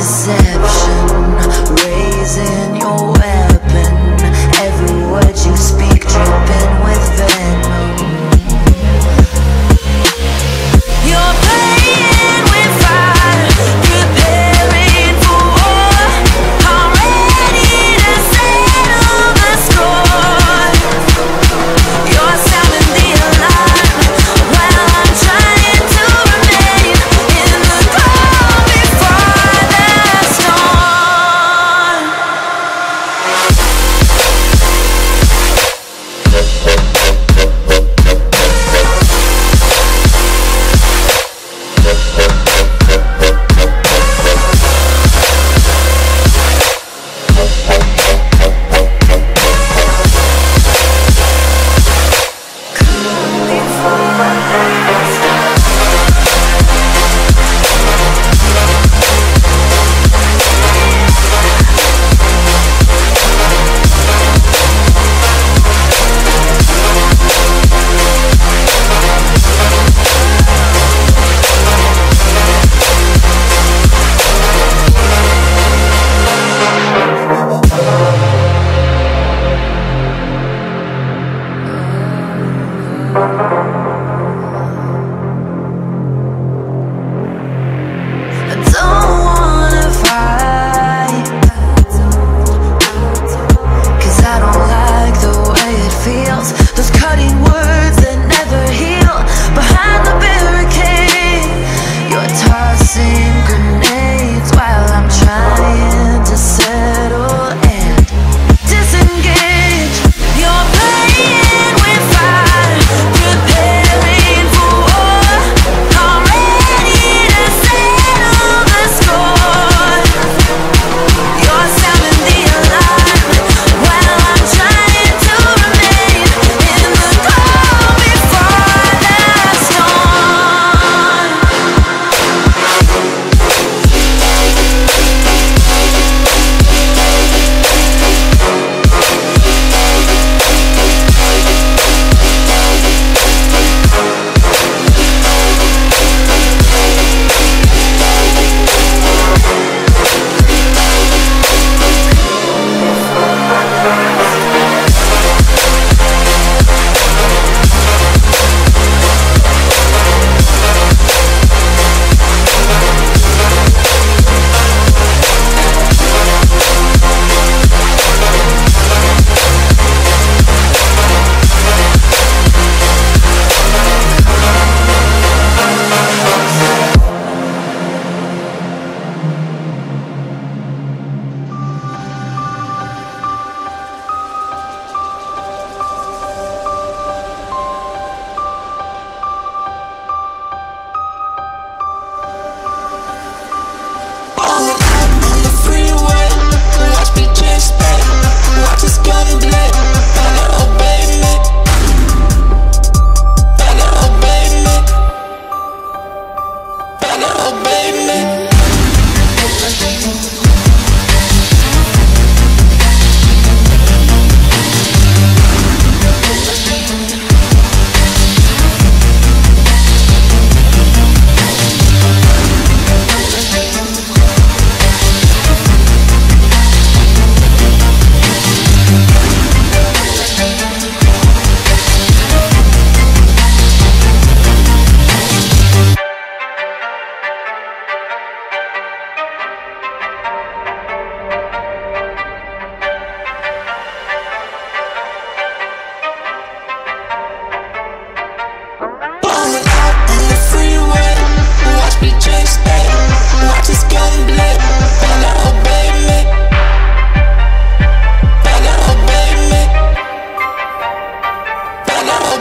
and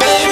baby.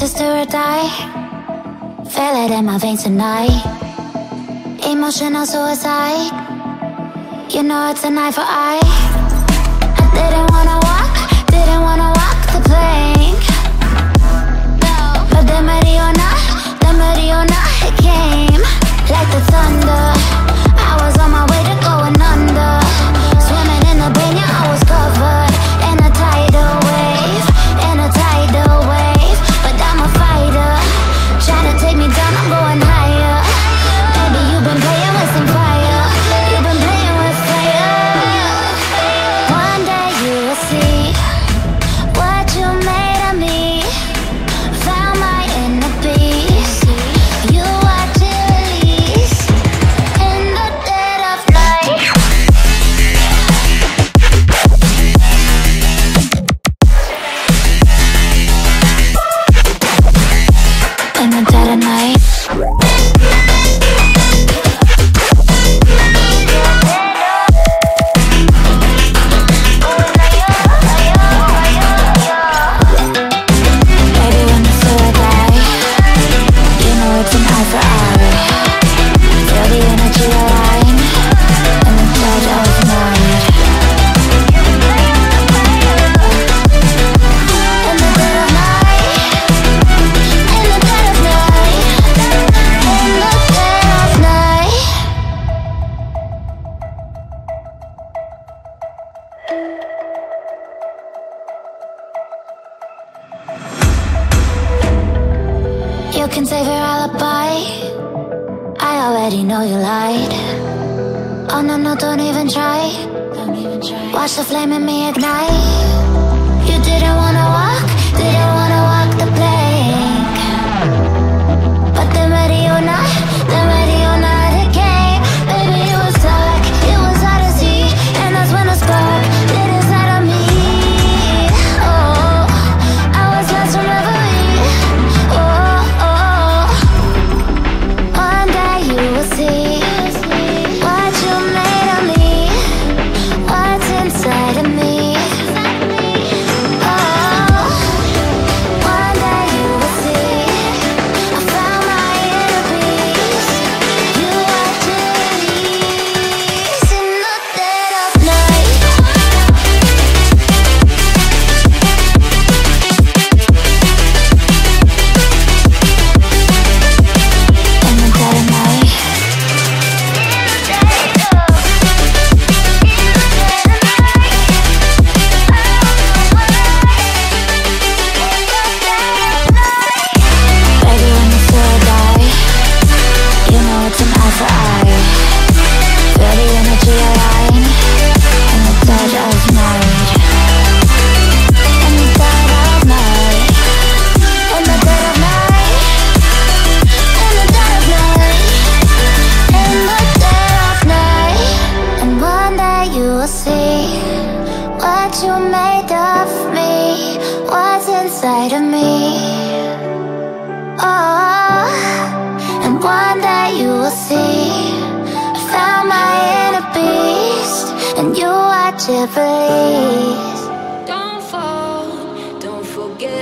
This or die. Feel it in my veins tonight. Emotional suicide. You know it's an eye for eye I didn't wanna walk Didn't wanna walk the plank. No. But the Mariona The Mariona, it came Like the thunder. The flame in me ignite